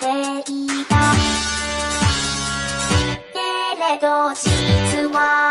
ていた。けれど実は